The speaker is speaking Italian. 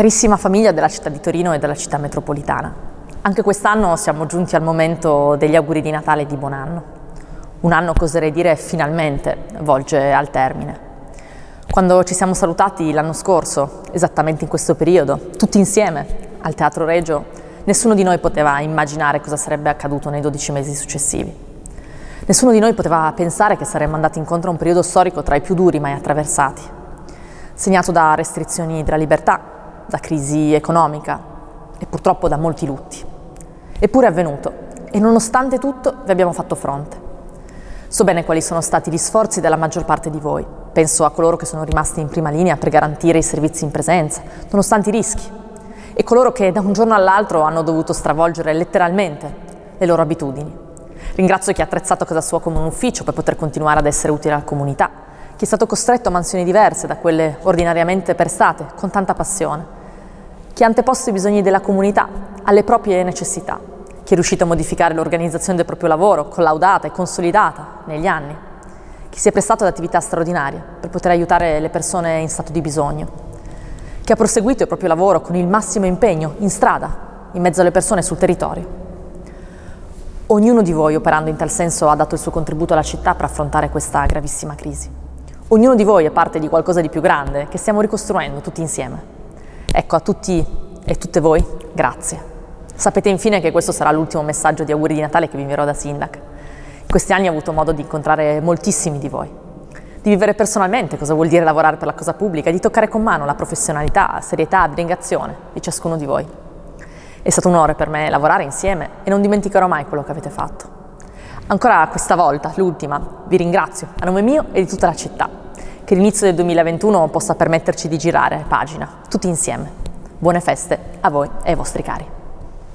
Carissima famiglia della città di Torino e della città metropolitana, anche quest'anno siamo giunti al momento degli auguri di Natale e di buon anno. Un anno, oserei dire, finalmente volge al termine. Quando ci siamo salutati l'anno scorso, esattamente in questo periodo, tutti insieme, al Teatro Regio, nessuno di noi poteva immaginare cosa sarebbe accaduto nei 12 mesi successivi. Nessuno di noi poteva pensare che saremmo andati incontro a un periodo storico tra i più duri mai attraversati, segnato da restrizioni della libertà, da crisi economica e purtroppo da molti lutti. Eppure è avvenuto e nonostante tutto vi abbiamo fatto fronte. So bene quali sono stati gli sforzi della maggior parte di voi. Penso a coloro che sono rimasti in prima linea per garantire i servizi in presenza, nonostante i rischi, e coloro che da un giorno all'altro hanno dovuto stravolgere letteralmente le loro abitudini. Ringrazio chi ha attrezzato casa sua come un ufficio per poter continuare ad essere utile alla comunità, chi è stato costretto a mansioni diverse da quelle ordinariamente prestate, con tanta passione, chi ha anteposto i bisogni della comunità alle proprie necessità, chi è riuscito a modificare l'organizzazione del proprio lavoro, collaudata e consolidata negli anni, chi si è prestato ad attività straordinarie per poter aiutare le persone in stato di bisogno, chi ha proseguito il proprio lavoro con il massimo impegno in strada, in mezzo alle persone sul territorio. Ognuno di voi, operando in tal senso, ha dato il suo contributo alla città per affrontare questa gravissima crisi. Ognuno di voi è parte di qualcosa di più grande che stiamo ricostruendo tutti insieme. Ecco, a tutti e tutte voi, grazie. Sapete infine che questo sarà l'ultimo messaggio di auguri di Natale che vi invierò da sindac. In questi anni ho avuto modo di incontrare moltissimi di voi, di vivere personalmente cosa vuol dire lavorare per la cosa pubblica, di toccare con mano la professionalità, serietà, abnegazione di ciascuno di voi. È stato un onore per me lavorare insieme e non dimenticherò mai quello che avete fatto. Ancora questa volta, l'ultima, vi ringrazio a nome mio e di tutta la città che l'inizio del 2021 possa permetterci di girare pagina, tutti insieme. Buone feste a voi e ai vostri cari.